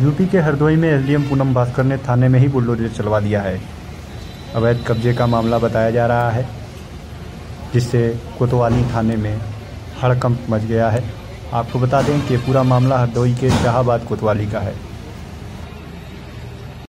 UP के हरदोई में SDM Poonam Bhaskar ने थाने में ही बुलडोजर चलवा दिया है। अवैध कब्जे का मामला बताया जा रहा है, जिससे कोतवाली थाने में हड़कंप मच गया है। आपको बता दें कि पूरा मामला हरदोई के शाहबाद कोतवाली का है।